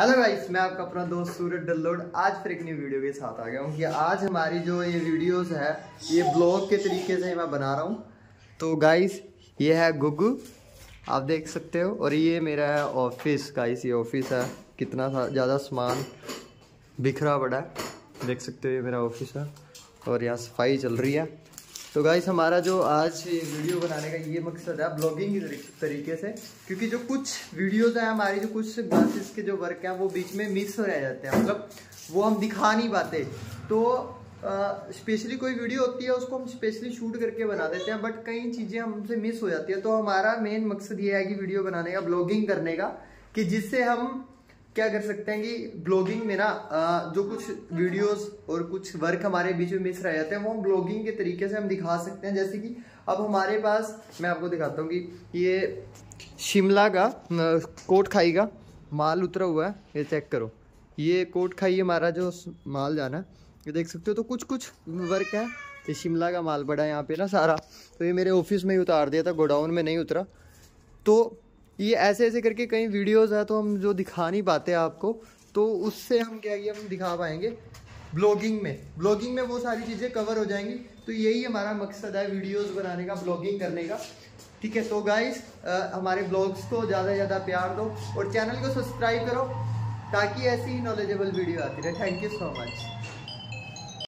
Hello guys मैं आपका अपना दोस्त सूरज डल्लोड आज फिर एक न्यू वीडियो के साथ आ गया हूँ कि आज हमारी जो ये वीडियोस है, ये ब्लॉग के तरीके से मैं बना रहा हूँ। तो गाइस ये है गुगू आप देख सकते हो, और ये मेरा है ऑफ़िस गाइस ये ऑफ़िस है। कितना ज़्यादा सामान बिखरा पड़ा है, देख सकते हो, ये मेरा ऑफ़िस है, और यहाँ सफ़ाई चल रही है। तो गाइस हमारा जो आज वीडियो बनाने का ये मकसद है ब्लॉगिंग के तरीके से। क्योंकि जो कुछ वीडियोस हैं, हमारी जो कुछ क्लासेस के जो वर्क हैं, वो बीच में मिस हो रह जाते हैं। मतलब वो हम दिखा नहीं पाते। तो स्पेशली कोई वीडियो होती है, उसको हम स्पेशली शूट करके बना देते हैं बट कई चीज़ें हमसे मिस हो जाती है। तो हमारा मेन मकसद ये है कि वीडियो बनाने का ब्लॉगिंग करने का, कि जिससे हम क्या कर सकते हैं कि ब्लॉगिंग में ना जो कुछ वीडियोस और कुछ वर्क हमारे बीच में मिस रह जाते हैं, वो हम ब्लॉगिंग के तरीके से हम दिखा सकते हैं। जैसे कि अब हमारे पास, मैं आपको दिखाता हूँ कि ये शिमला का कोट खाई का माल उतरा हुआ है, ये चेक करो। ये कोट खाई हमारा जो माल जाना है, ये देख सकते हो तो कुछ कुछ वर्क है। ये शिमला का माल पड़ा है यहाँ पे ना सारा तो ये मेरे ऑफ़िस में ही उतार दिया था, गोडाउन में नहीं उतरा। तो ये ऐसे ऐसे करके कई वीडियोज़ है तो हम जो दिखा नहीं पाते आपको तो उससे हम क्या ये हम दिखा पाएँगे ब्लॉगिंग में। ब्लॉगिंग में वो सारी चीज़ें कवर हो जाएँगी तो यही हमारा मकसद है वीडियोस बनाने का ब्लॉगिंग करने का। ठीक है तो गाइस हमारे ब्लॉग्स को ज़्यादा से ज़्यादा प्यार दो और चैनल को सब्सक्राइब करो, ताकि ऐसी ही नॉलेजेबल वीडियो आती रहे। Thank you so much